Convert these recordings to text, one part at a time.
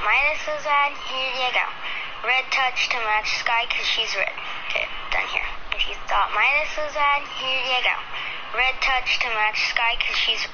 minus minuses add. Here you go. Red touch to match Sky because she's red. Okay, done here. If you thought minuses add, here you go. Red touch to match Sky because she's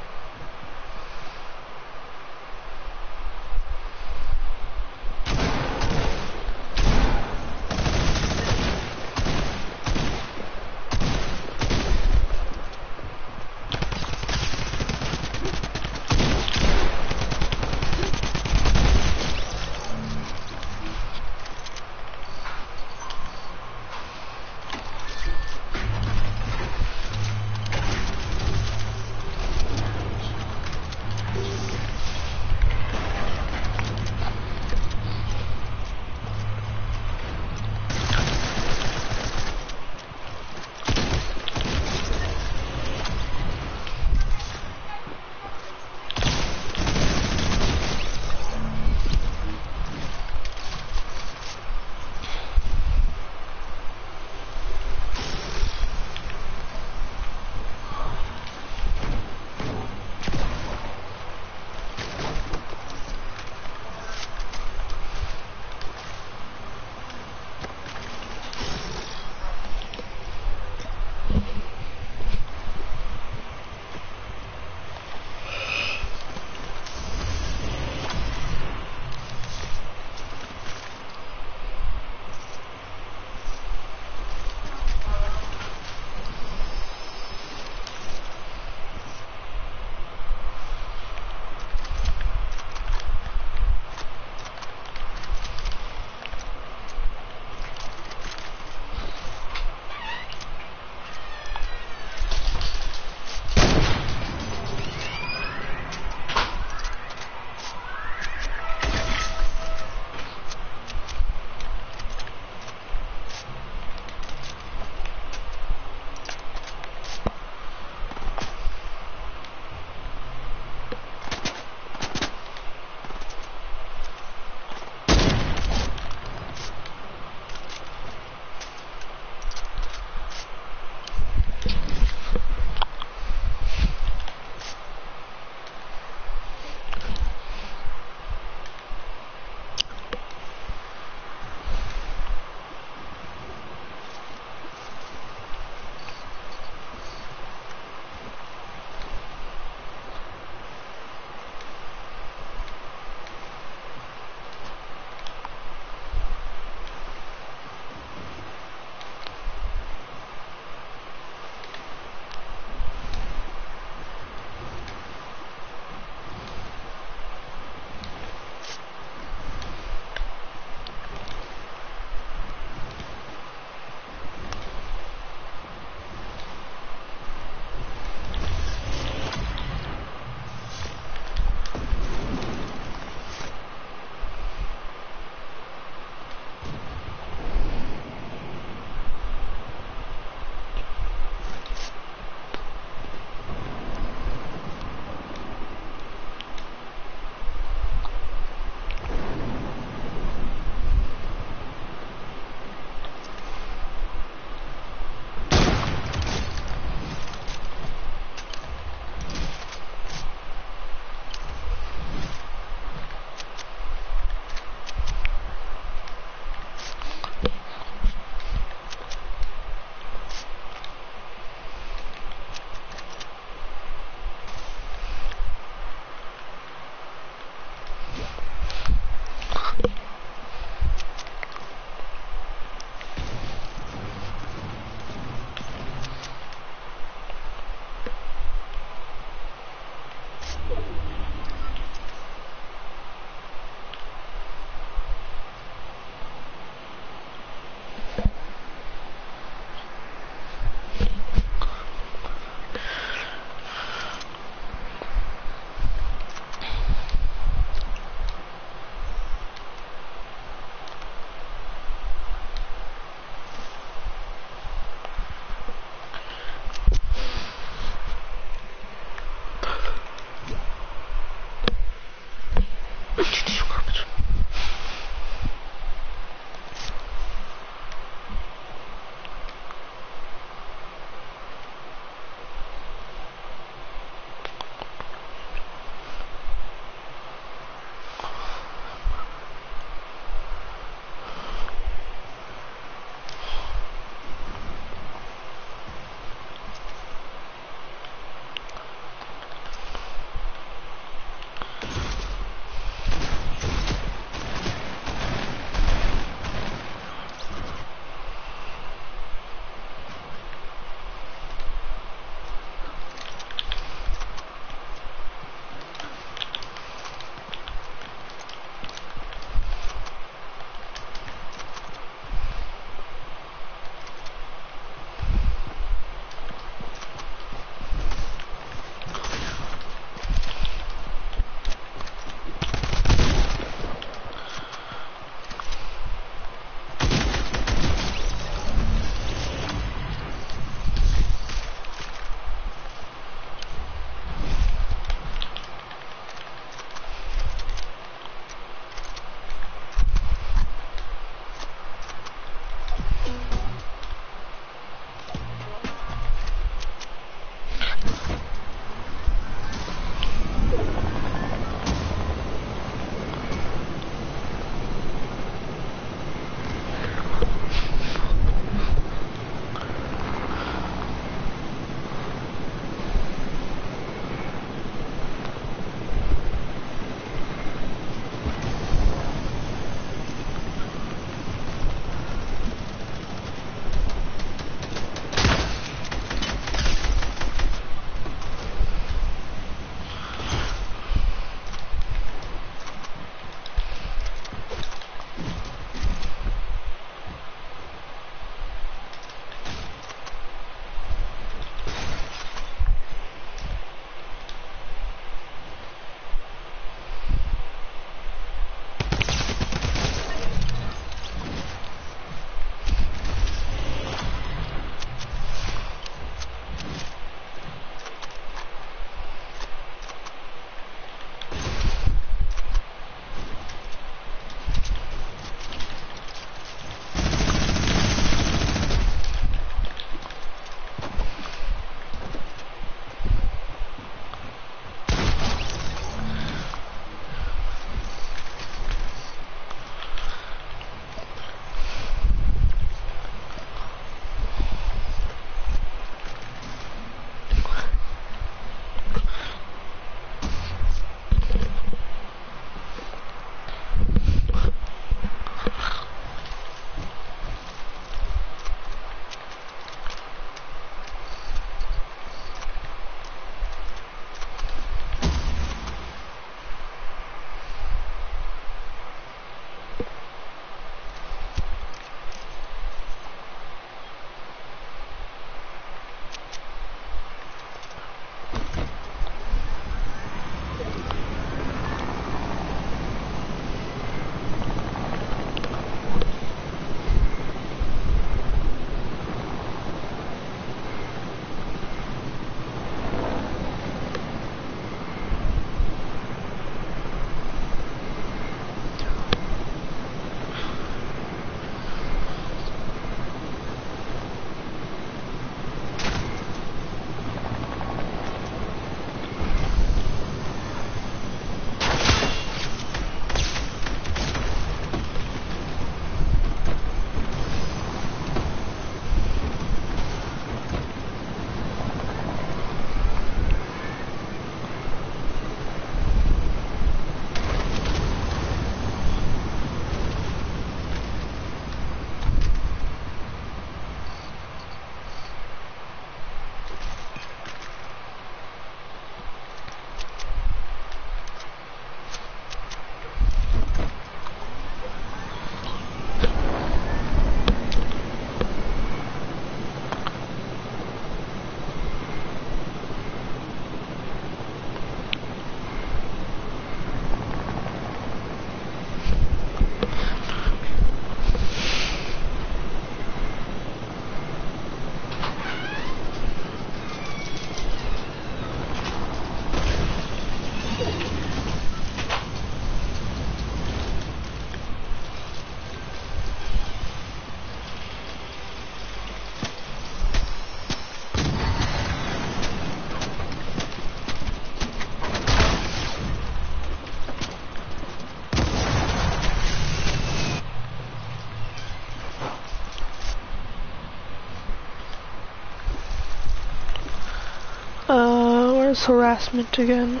Harassment again?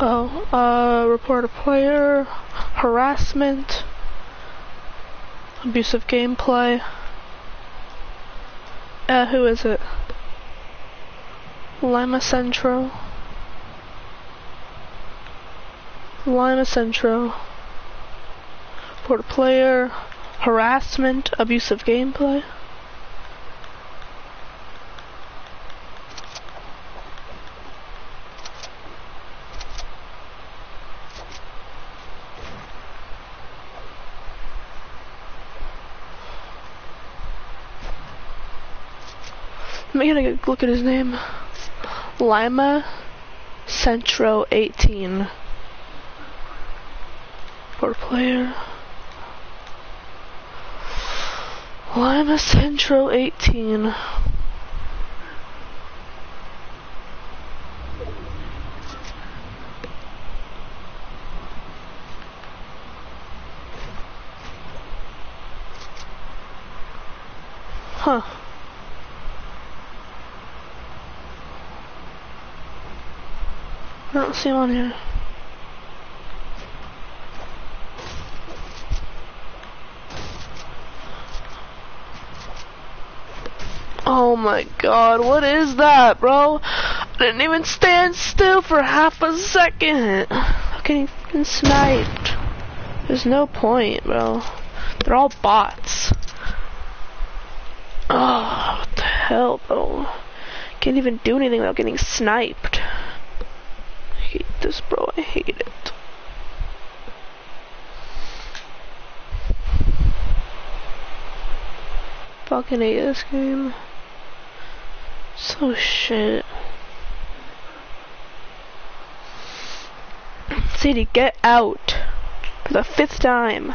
Oh, uh, report a player, harassment, abusive gameplay. Uh, who is it? Lima Centro. Lima Centro. Report a player, harassment, abusive gameplay. I'm gonna look at his name. Lima Centro 18. For player. Lima Centro 18. Huh. Don't see him on here. Oh my god, what is that, bro? I didn't even stand still for half a second. I'm getting fucking sniped. There's no point, bro. They're all bots. Oh, what the hell, bro? Can't even do anything without getting sniped. I hate this, bro. I hate it. Fucking hate this game. So shit. City, get out. For the fifth time.